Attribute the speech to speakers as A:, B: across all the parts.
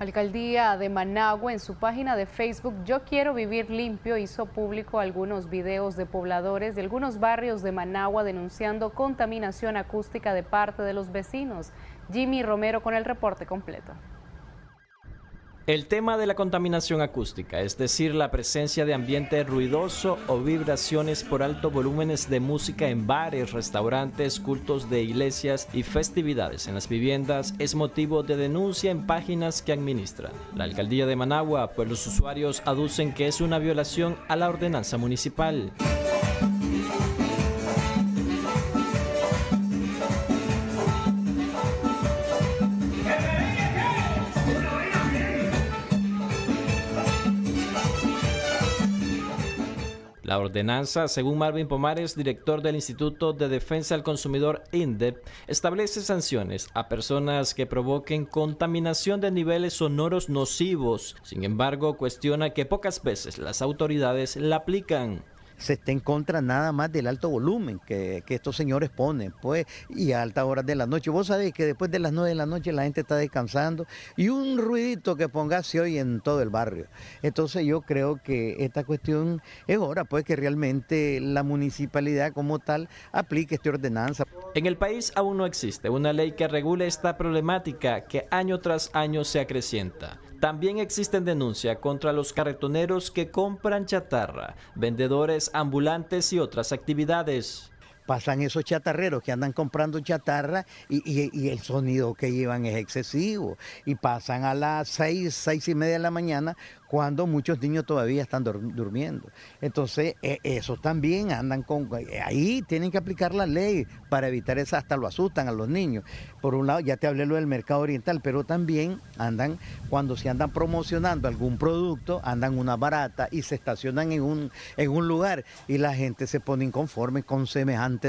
A: Alcaldía de Managua en su página de Facebook Yo Quiero Vivir Limpio hizo público algunos videos de pobladores de algunos barrios de Managua denunciando contaminación acústica de parte de los vecinos. Jimmy Romero con el reporte completo.
B: El tema de la contaminación acústica, es decir, la presencia de ambiente ruidoso o vibraciones por alto volúmenes de música en bares, restaurantes, cultos de iglesias y festividades en las viviendas, es motivo de denuncia en páginas que administran. La alcaldía de Managua, pues los usuarios aducen que es una violación a la ordenanza municipal. La ordenanza, según Marvin Pomares, director del Instituto de Defensa del Consumidor INDEP, establece sanciones a personas que provoquen contaminación de niveles sonoros nocivos. Sin embargo, cuestiona que pocas veces las autoridades la aplican
C: se está en contra nada más del alto volumen que, estos señores ponen, pues, y a altas horas de la noche. Vos sabés que después de las nueve de la noche la gente está descansando y un ruidito que ponga se oye en todo el barrio. Entonces yo creo que esta cuestión es hora, pues, que realmente la municipalidad como tal aplique esta ordenanza.
B: En el país aún no existe una ley que regule esta problemática que año tras año se acrecienta. También existen denuncias contra los carretoneros que compran chatarra, vendedores ambulantes y otras actividades
C: pasan esos chatarreros que andan comprando chatarra y, el sonido que llevan es excesivo. Y pasan a las seis, seis y media de la mañana cuando muchos niños todavía están durmiendo. Entonces, e, esos también andan con... Ahí tienen que aplicar la ley para evitar eso, hasta lo asustan a los niños. Por un lado, ya te hablé lo del mercado oriental, pero también andan, cuando se andan promocionando algún producto, andan una barata y se estacionan en un, en un lugar y la gente se pone inconforme con semejante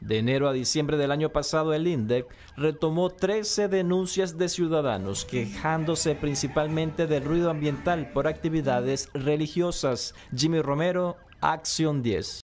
B: De enero a diciembre del año pasado, el INDEC retomó 13 denuncias de ciudadanos quejándose principalmente del ruido ambiental por actividades religiosas. Jimmy Romero, Acción 10.